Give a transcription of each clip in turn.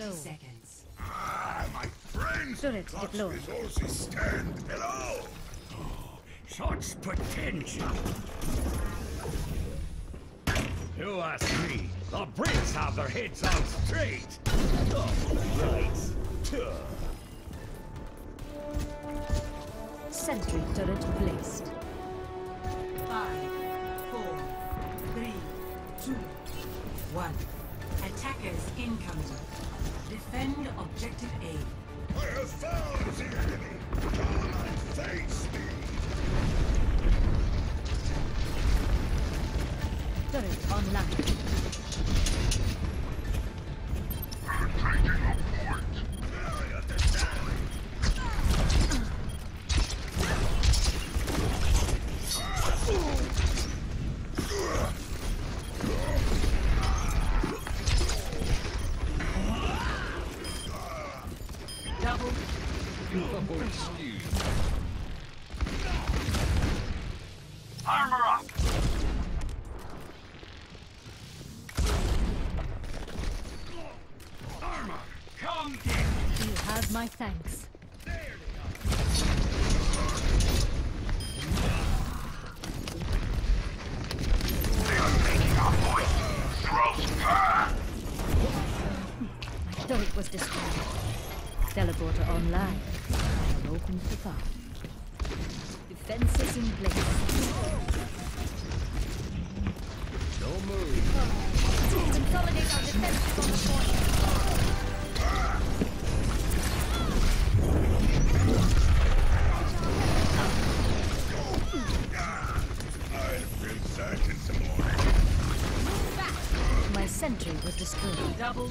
below. seconds. Ah, my friends! Turret Such deployed. resources stand below! Such potential. You ask me. The Brits have their heads on straight. Oh, right. Sentry turret placed. Five, four, three, two, one. Attackers incoming. Defend objective A. I have found the enemy! Come and face me! Turret online. Double Armor up. Armor, come in. You have my thanks. My turret was destroyed. Teleporter online. Open for fire. Defenses in place. Don't move. Consolidate our defenses on the point. Sentry was destroyed. double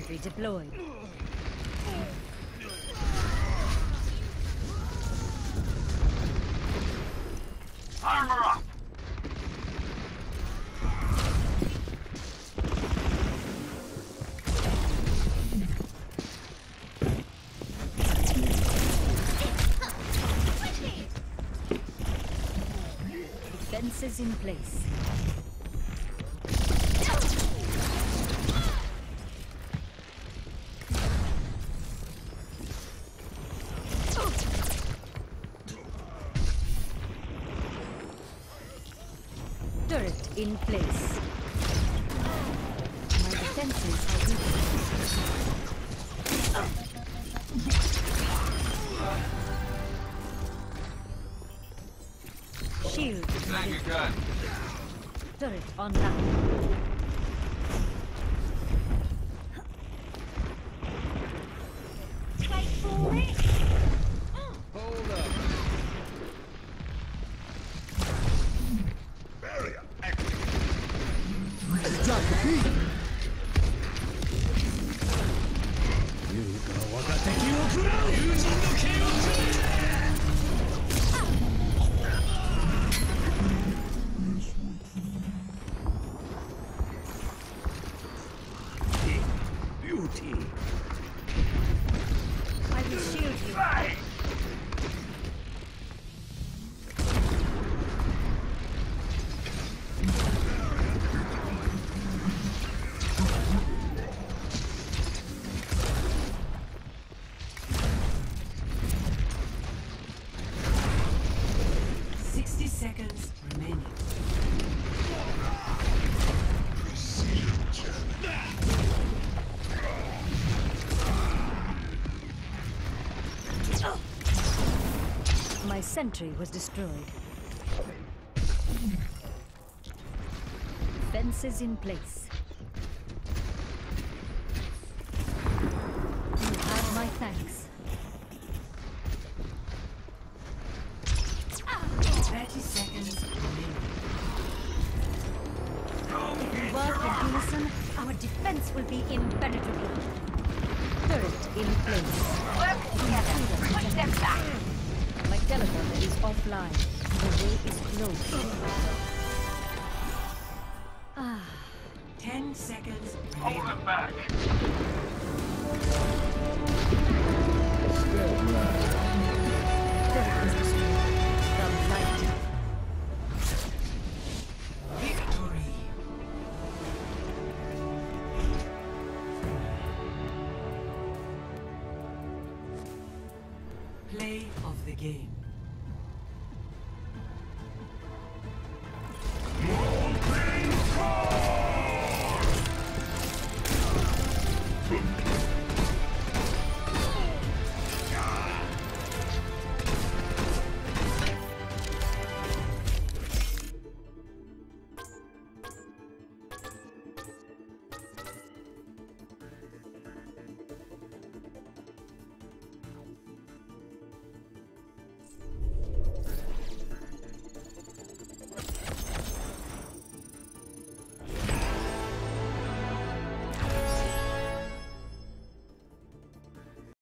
Sentry deployed. Armor up. Defenses in place. Turret in place. My defenses are weak. Shield ready. gun. Turret online. Hold up. Beauty. Seconds remaining. My sentry was destroyed. Fences in place. You have my thanks. Work in unison, our defense will be impenetrable. Turret in place. Work together. Push them back. My teleporter is offline. The way is closed. Ah, Ten seconds Hold remaining. them back. of the game.